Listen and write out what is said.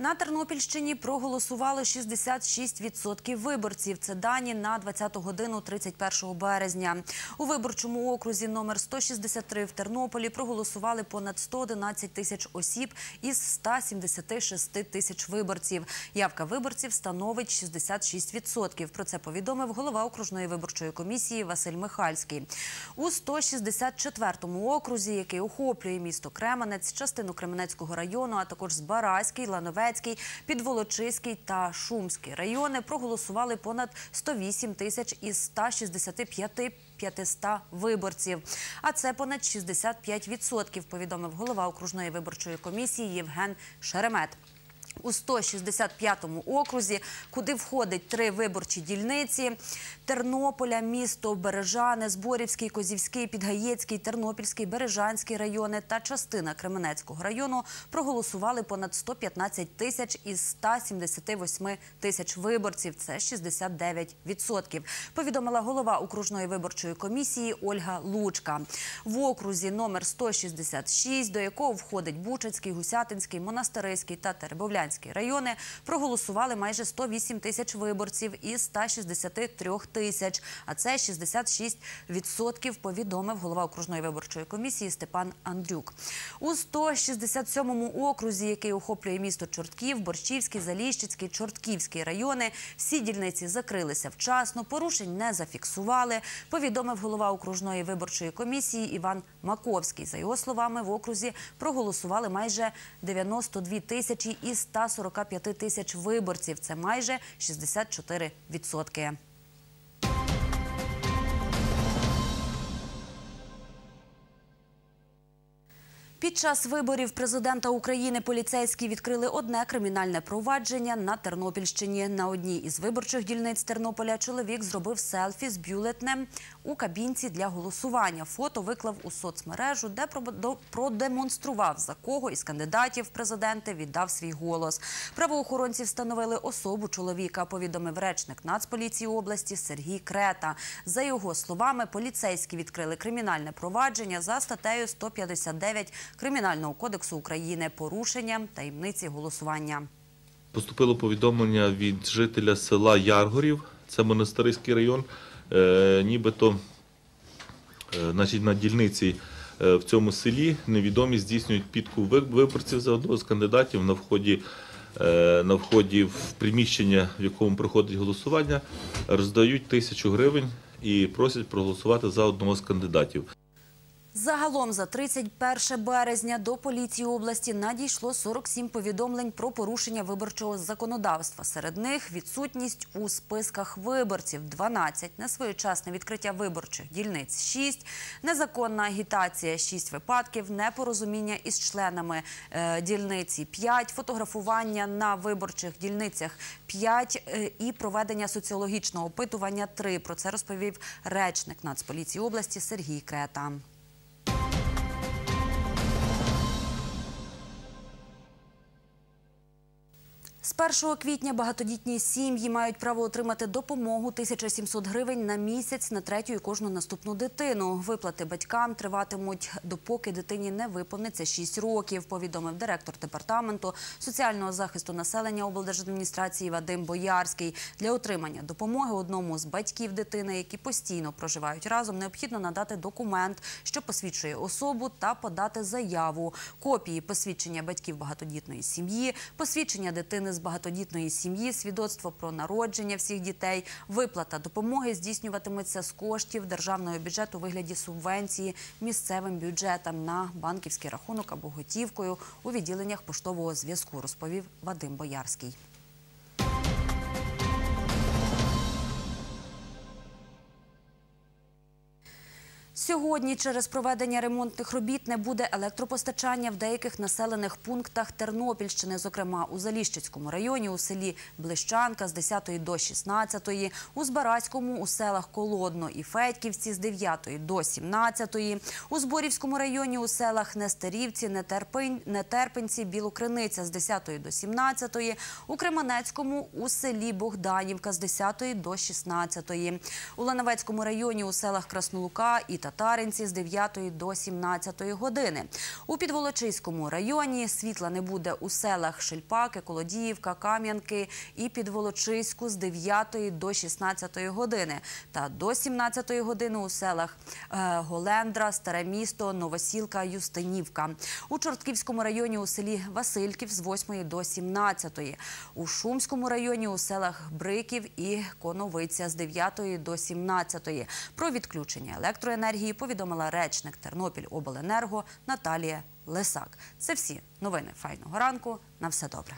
На Тернопільщині проголосували 66% виборців. Це дані на 20 годину 31 березня. У виборчому окрузі номер 163 в Тернополі проголосували понад 111 тисяч осіб із 176 тисяч виборців. Явка виборців становить 66%. Про це повідомив голова окружної виборчої комісії Василь Михальський. У 164-му окрузі, який охоплює місто Кременець, частину Кременецького району, а також Збаразький, Лановецький, Підволочиський та Шумський райони проголосували понад 108 тисяч із 165 500 виборців. А це понад 65%, повідомив голова окружної виборчої комісії Євген Шеремет. У 165-му окрузі, куди входить три виборчі дільниці – Тернополя, місто Бережане, Зборівський, Козівський, Підгаєцький, Тернопільський, Бережанський райони та частина Кременецького району проголосували понад 115 тисяч із 178 тисяч виборців. Це 69%. Повідомила голова окружної виборчої комісії Ольга Лучка. В окрузі номер 166, до якого входить Бучацький, Гусятинський, Монастириський та Теребовлянський райони, проголосували майже 108 тисяч виборців із 163 тисяч. А це 66% повідомив голова окружної виборчої комісії Степан Андрюк. У 167-му окрузі, який охоплює місто Чортків, Борщівський, Заліщицький, Чортківський райони, всі дільниці закрилися вчасно, порушень не зафіксували, повідомив голова окружної виборчої комісії Іван Маковський. За його словами, в окрузі проголосували майже 92 тисячі із 145 тисяч виборців. Це майже 64%. Під час виборів президента України поліцейські відкрили одне кримінальне провадження на Тернопільщині. На одній із виборчих дільниць Тернополя чоловік зробив селфі з бюлетнем у кабінці для голосування. Фото виклав у соцмережу, де продемонстрував, за кого із кандидатів президенти віддав свій голос. Правоохоронці встановили особу чоловіка, повідомив речник Нацполіції області Сергій Крета. За його словами, поліцейські відкрили кримінальне провадження за статтею 159 Кримінального кодексу України порушення таємниці голосування. Поступило повідомлення від жителя села Яргорів, це Монастириський район, е, нібито е, на дільниці е, в цьому селі невідомі здійснюють підкуп виборців за одного з кандидатів на вході. е, На вході в приміщення, в якому проходить голосування, роздають тисячу гривень і просять проголосувати за одного з кандидатів. Загалом за 31 березня до поліції області надійшло 47 повідомлень про порушення виборчого законодавства. Серед них відсутність у списках виборців. 12, несвоєчасне відкриття виборчих дільниць. 6, незаконна агітація. 6 випадків, непорозуміння із членами е, дільниці. 5, фотографування на виборчих дільницях. 5 е, і проведення соціологічного опитування. 3. Про це розповів речник Нацполіції області Сергій Крета. З 1 квітня багатодітні сім'ї мають право отримати допомогу 1700 гривень на місяць на третю і кожну наступну дитину. Виплати батькам триватимуть, допоки дитині не виповниться 6 років, повідомив директор департаменту соціального захисту населення облдержадміністрації Вадим Боярський. Для отримання допомоги одному з батьків дитини, які постійно проживають разом, необхідно надати документ, що посвідчує особу, та подати заяву. Копії посвідчення батьків багатодітної сім'ї, посвідчення дитини з багатодітної сім'ї, свідоцтво про народження всіх дітей, виплата допомоги здійснюватиметься з коштів державного бюджету у вигляді субвенції місцевим бюджетам на банківський рахунок або готівкою у відділеннях поштового зв'язку, розповів Вадим Боярський. Сьогодні через проведення ремонтних робіт не буде електропостачання в деяких населених пунктах Тернопільщини, зокрема у Заліщицькому районі, у селі Блищанка з 10 до 16, у Збаразькому, у селах Колодно і Федьківці з 9 до 17, у Зборівському районі у селах Нестерівці, Нетерпень, Нетерпенці, Білокриниця з 10 до 17, у Кременецькому у селі Богданівка з 10 до 16, у Лановецькому районі у селах Краснолука і Татарська Татаринці з 9 до 17 години. У Підволочиському районі світла не буде у селах Шельпаки, Колодіївка, Кам'янки і Підволочиську з 9 до 16 години та до 17 години у селах е, Голендра, Старе місто, Новосілка, Юстинівка. У Чортківському районі у селі Васильків з 8 до 17. У Шумському районі у селах Бриків і Коновиця з 9 до 17. Про відключення електроенергії повідомила речник Тернопіль Обленерго Наталія Лисак. Це всі новини файного ранку. На все добре.